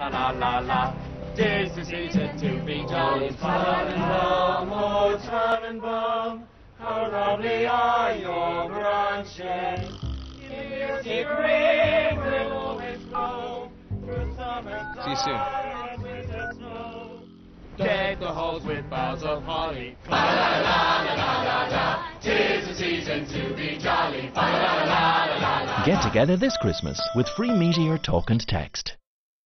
La la la la. Tis the season to be jolly. Tannenbaum, oh Tannenbaum, how lovely are your branches. Music ring will always flow through summer See you soon. Deck the halls with boughs of holly. La la la la la la la. Tis the season to be jolly. La la la la la la. Get together this Christmas with free Meteor Talk and Text.